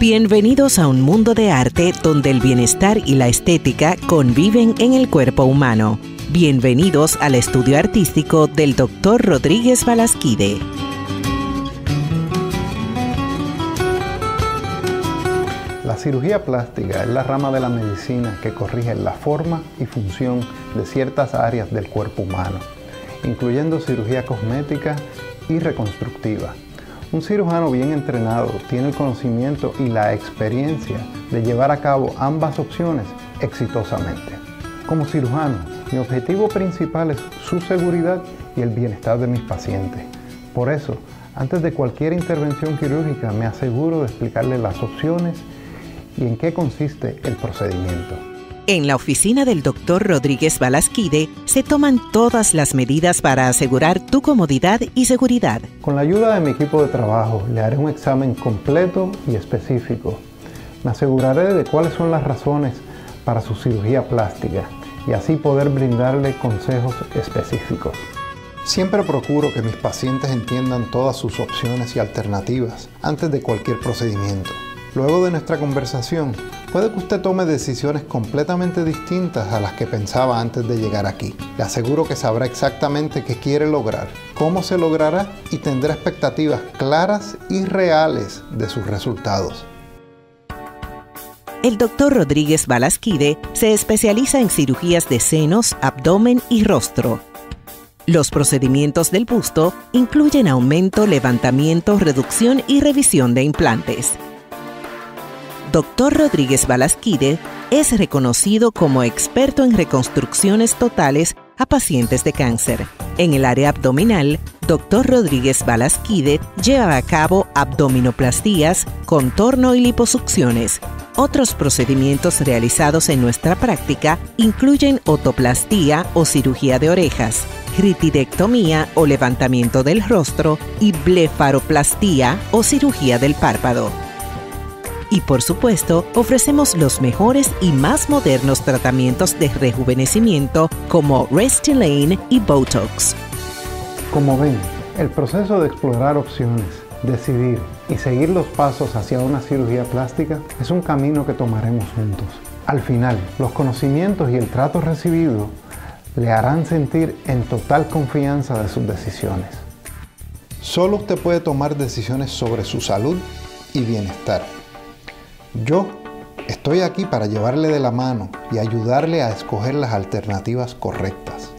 Bienvenidos a un mundo de arte donde el bienestar y la estética conviven en el cuerpo humano. Bienvenidos al estudio artístico del Dr. Rodríguez Balasquide. La cirugía plástica es la rama de la medicina que corrige la forma y función de ciertas áreas del cuerpo humano, incluyendo cirugía cosmética y reconstructiva. Un cirujano bien entrenado tiene el conocimiento y la experiencia de llevar a cabo ambas opciones exitosamente. Como cirujano, mi objetivo principal es su seguridad y el bienestar de mis pacientes. Por eso, antes de cualquier intervención quirúrgica me aseguro de explicarle las opciones y en qué consiste el procedimiento. En la oficina del Dr. Rodríguez Balasquide se toman todas las medidas para asegurar tu comodidad y seguridad. Con la ayuda de mi equipo de trabajo le haré un examen completo y específico. Me aseguraré de cuáles son las razones para su cirugía plástica y así poder brindarle consejos específicos. Siempre procuro que mis pacientes entiendan todas sus opciones y alternativas antes de cualquier procedimiento. Luego de nuestra conversación, puede que usted tome decisiones completamente distintas a las que pensaba antes de llegar aquí. Le aseguro que sabrá exactamente qué quiere lograr, cómo se logrará y tendrá expectativas claras y reales de sus resultados. El Dr. Rodríguez Balasquide se especializa en cirugías de senos, abdomen y rostro. Los procedimientos del busto incluyen aumento, levantamiento, reducción y revisión de implantes. Dr. Rodríguez Balasquide es reconocido como experto en reconstrucciones totales a pacientes de cáncer. En el área abdominal, Dr. Rodríguez Balasquide lleva a cabo abdominoplastías, contorno y liposucciones. Otros procedimientos realizados en nuestra práctica incluyen otoplastía o cirugía de orejas, critidectomía o levantamiento del rostro y blefaroplastía o cirugía del párpado. Y por supuesto, ofrecemos los mejores y más modernos tratamientos de rejuvenecimiento como Restylane y Botox. Como ven, el proceso de explorar opciones, decidir y seguir los pasos hacia una cirugía plástica es un camino que tomaremos juntos. Al final, los conocimientos y el trato recibido le harán sentir en total confianza de sus decisiones. Solo usted puede tomar decisiones sobre su salud y bienestar. Yo estoy aquí para llevarle de la mano y ayudarle a escoger las alternativas correctas.